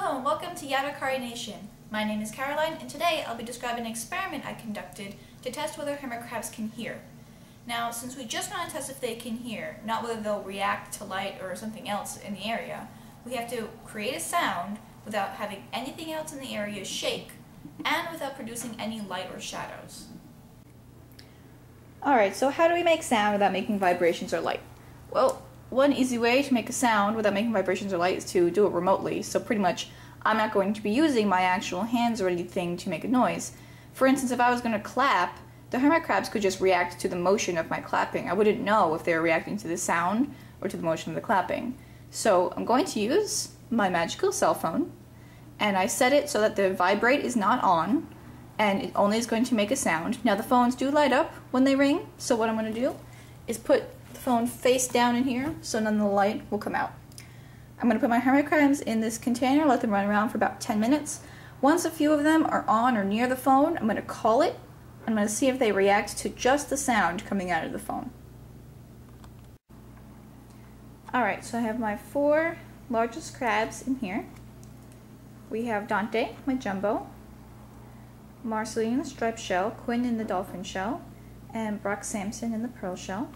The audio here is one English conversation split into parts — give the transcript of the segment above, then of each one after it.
Hello and welcome to Yadokari Nation. My name is Caroline and today I'll be describing an experiment I conducted to test whether hermit crabs can hear. Now since we just want to test if they can hear, not whether they'll react to light or something else in the area, we have to create a sound without having anything else in the area shake and without producing any light or shadows. Alright, so how do we make sound without making vibrations or light? Well, one easy way to make a sound without making vibrations or light is to do it remotely. So pretty much, I'm not going to be using my actual hands or anything to make a noise. For instance, if I was going to clap, the hermit crabs could just react to the motion of my clapping. I wouldn't know if they were reacting to the sound or to the motion of the clapping. So I'm going to use my magical cell phone, and I set it so that the vibrate is not on, and it only is going to make a sound. Now the phones do light up when they ring, so what I'm going to do is put phone face down in here so none of the light will come out. I'm going to put my hermit crabs in this container, let them run around for about 10 minutes. Once a few of them are on or near the phone, I'm going to call it. I'm going to see if they react to just the sound coming out of the phone. Alright, so I have my four largest crabs in here. We have Dante, my jumbo, Marceline, the striped shell, Quinn in the dolphin shell, and Brock Samson in the pearl shell.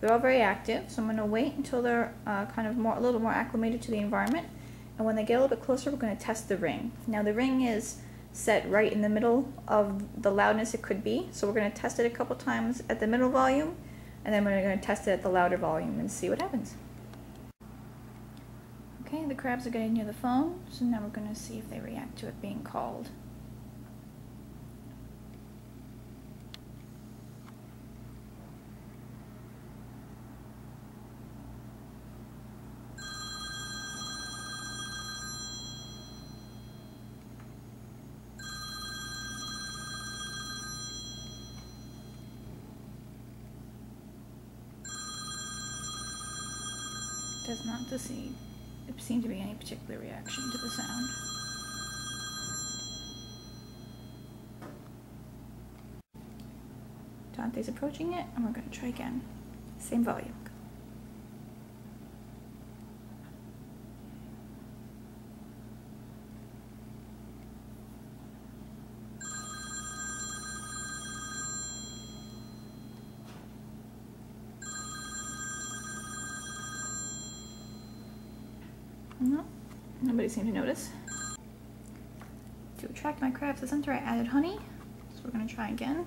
They're all very active, so I'm going to wait until they're uh, kind of more, a little more acclimated to the environment. And when they get a little bit closer, we're going to test the ring. Now the ring is set right in the middle of the loudness it could be. So we're going to test it a couple times at the middle volume, and then we're going to test it at the louder volume and see what happens. Okay, the crabs are getting near the phone, so now we're going to see if they react to it being called. Does not seem, seem to be any particular reaction to the sound. Dante's approaching it, and we're going to try again. Same volume. No, nobody to notice. To attract my crabs to center, I added honey. So we're gonna try again.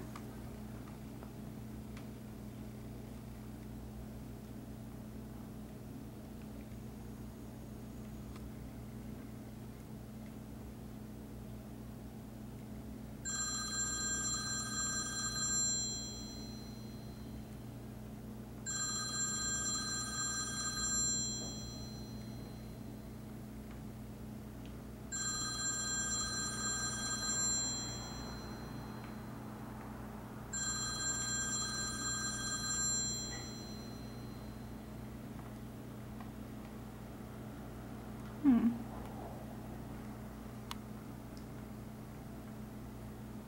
Hmm.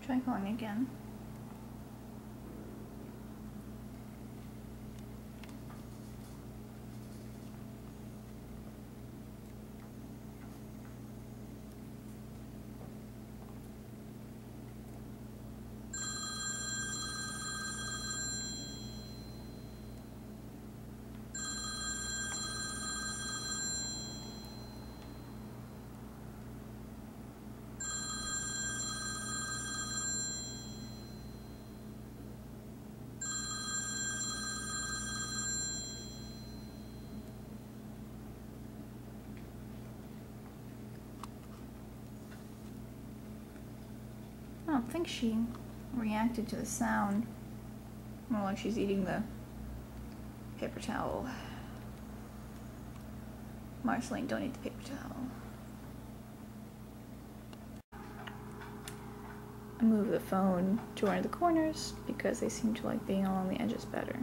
Try calling again. Don't think she reacted to the sound. More like she's eating the paper towel. Marceline, don't eat the paper towel. I move the phone to one of the corners because they seem to like being along the edges better.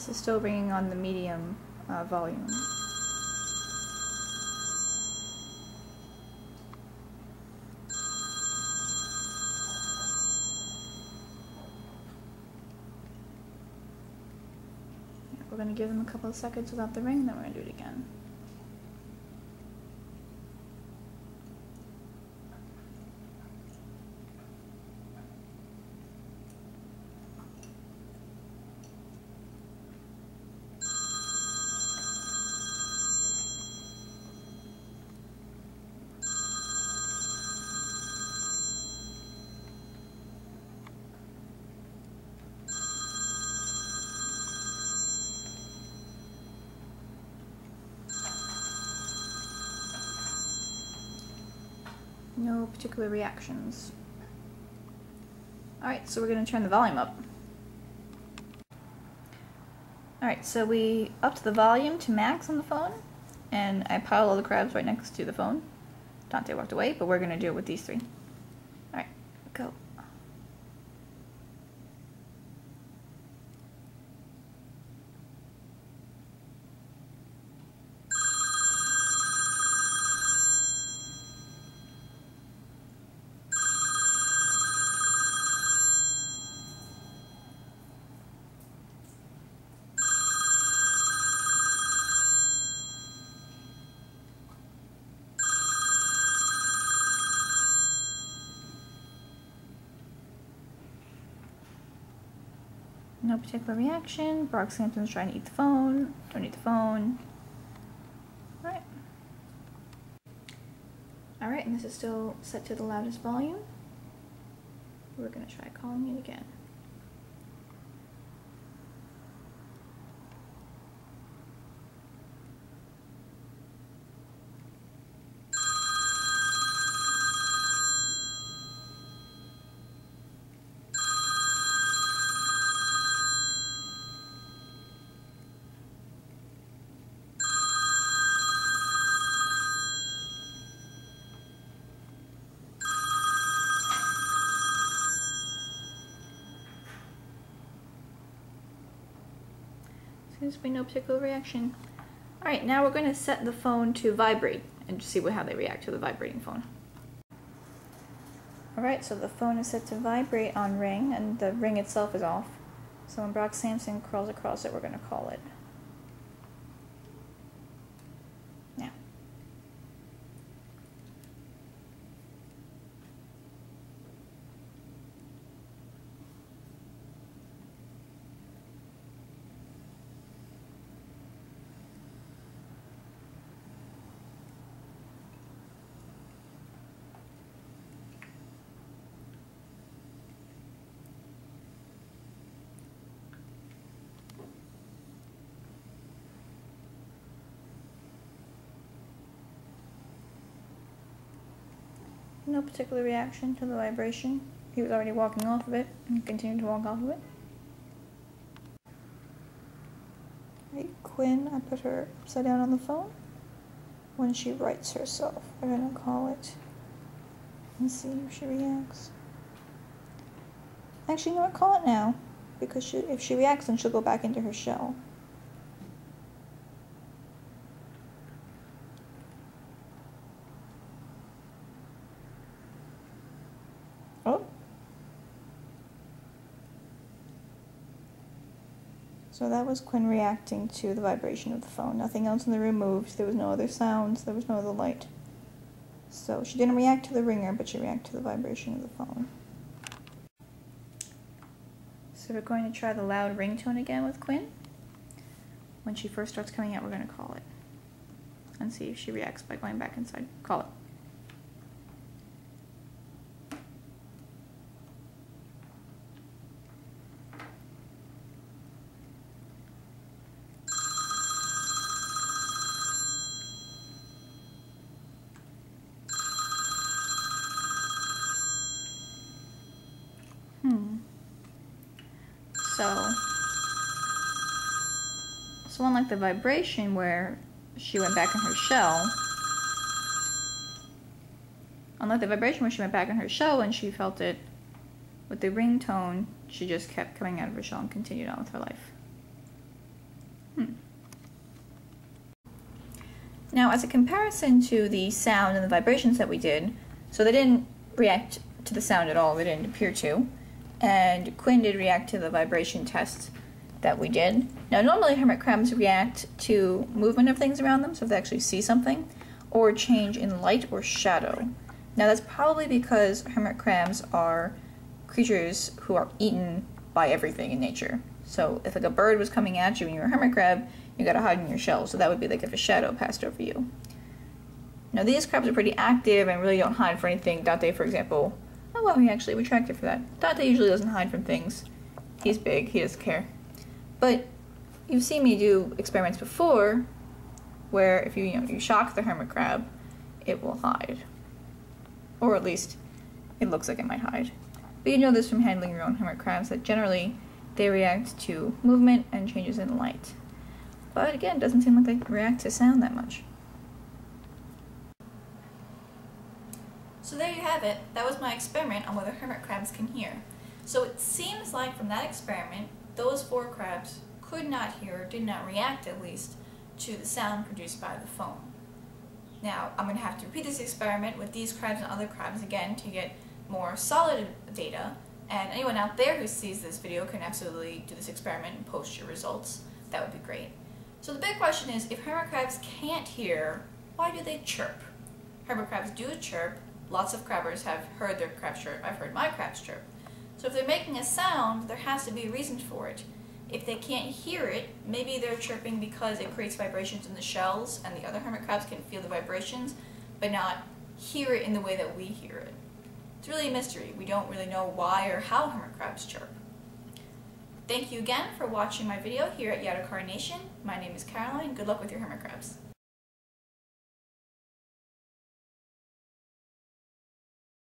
This is still ringing on the medium uh, volume. We're going to give them a couple of seconds without the ring, then we're going to do it again. No particular reactions. Alright, so we're going to turn the volume up. Alright, so we upped the volume to max on the phone, and I piled all the crabs right next to the phone. Dante walked away, but we're going to do it with these three. No particular reaction. Brock Samson's trying to eat the phone. Don't eat the phone. Alright. Alright, and this is still set to the loudest volume. We're going to try calling it again. Seems to be no particular reaction. Alright, now we're going to set the phone to vibrate and see how they react to the vibrating phone. Alright, so the phone is set to vibrate on ring and the ring itself is off. So when Brock Samson crawls across it, we're going to call it. Now. No particular reaction to the vibration. He was already walking off of it and continued to walk off of it. Right, Quinn, I put her upside down on the phone. When she rights herself, we're gonna call it and see if she reacts. Actually, no, I call it now because she, if she reacts, then she'll go back into her shell. So that was Quinn reacting to the vibration of the phone. Nothing else in the room moved. There was no other sounds. There was no other light. So she didn't react to the ringer, but she reacted to the vibration of the phone. So we're going to try the loud ringtone again with Quinn. When she first starts coming out, we're going to call it. And see if she reacts by going back inside. Call it. Hmm. So, so unlike the vibration where she went back in her shell, unlike the vibration where she went back in her shell and she felt it with the ringtone, she just kept coming out of her shell and continued on with her life. Hmm. Now, as a comparison to the sound and the vibrations that we did, so they didn't react to the sound at all, they didn't appear to, and Quinn did react to the vibration test that we did. Now, normally hermit crabs react to movement of things around them, so if they actually see something, or change in light or shadow. Now, that's probably because hermit crabs are creatures who are eaten by everything in nature. So, if like a bird was coming at you and you're a hermit crab, you gotta hide in your shell. So that would be like if a shadow passed over you. Now these crabs are pretty active and really don't hide for anything. Dante, for example, oh well, he actually retracted for that. Dante usually doesn't hide from things. He's big, he doesn't care. But you've seen me do experiments before where if you, you, know, you shock the hermit crab, it will hide. Or at least it looks like it might hide. But you know this from handling your own hermit crabs that generally they react to movement and changes in light. But again, it doesn't seem like they react to sound that much. So there you have it. That was my experiment on whether hermit crabs can hear. So it seems like from that experiment, those four crabs could not hear, did not react at least, to the sound produced by the phone. Now, I'm going to have to repeat this experiment with these crabs and other crabs again to get more solid data, and anyone out there who sees this video can absolutely do this experiment and post your results. That would be great. So the big question is, if hermit crabs can't hear, why do they chirp? Hermit crabs do chirp. Lots of crabbers have heard their crabs chirp. I've heard my crabs chirp. So if they're making a sound, there has to be a reason for it. If they can't hear it, maybe they're chirping because it creates vibrations in the shells and the other hermit crabs can feel the vibrations, but not hear it in the way that we hear it. It's really a mystery. We don't really know why or how hermit crabs chirp. Thank you again for watching my video here at Yadokari Nation. My name is Caroline. Good luck with your hermit crabs.